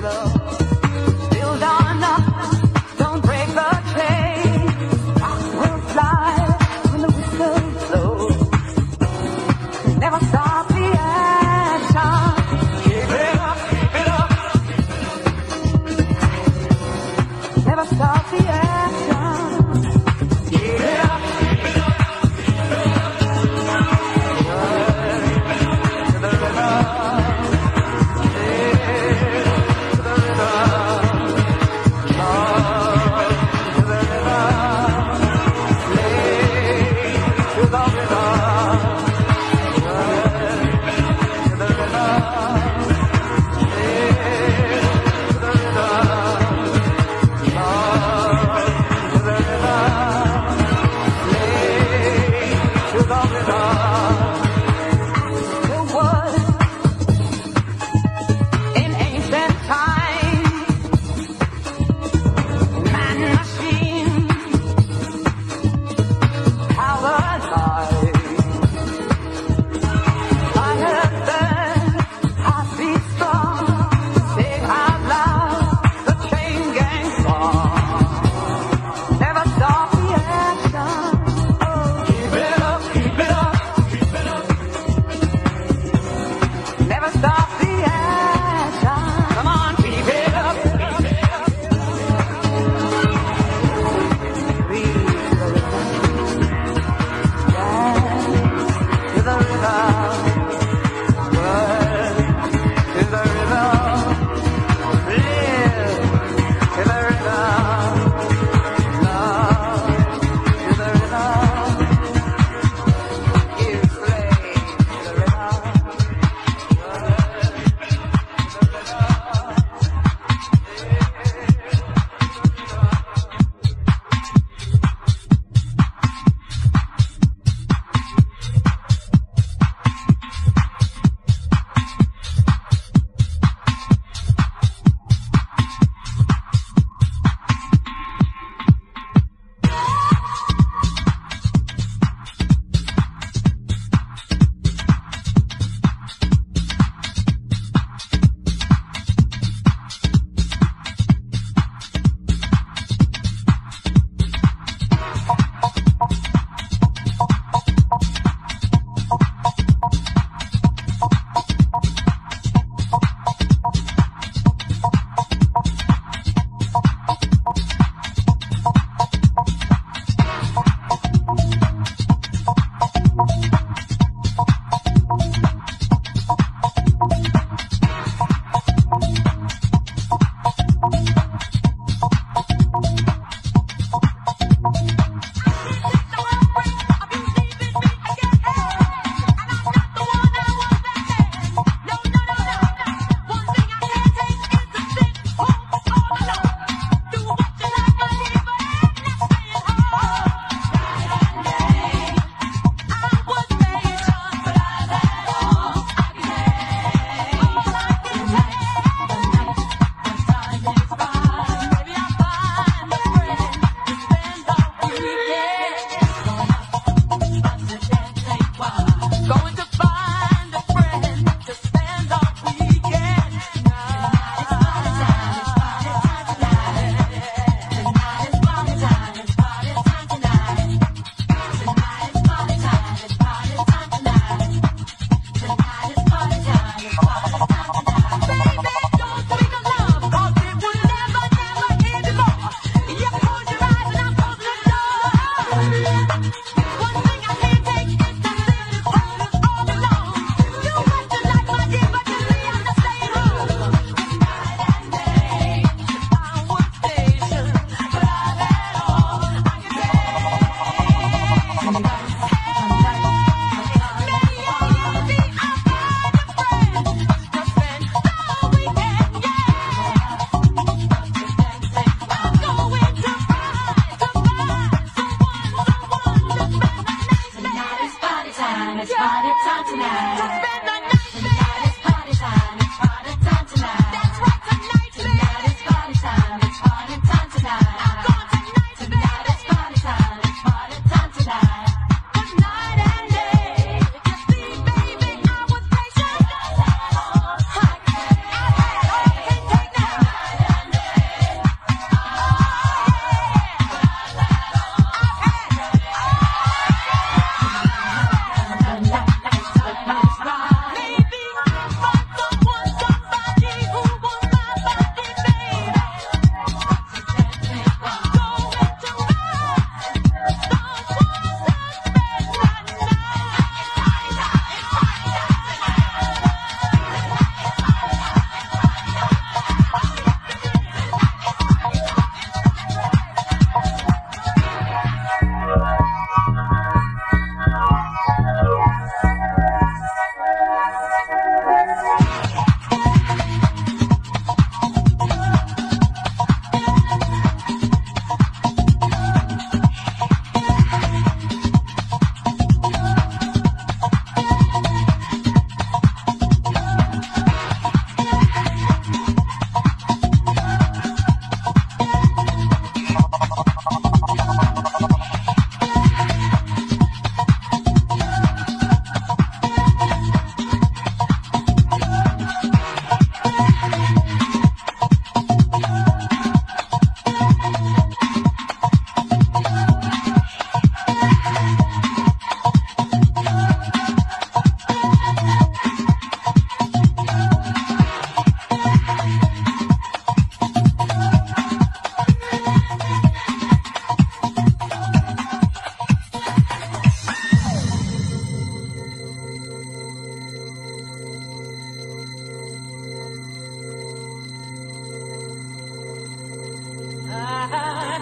love.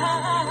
Up.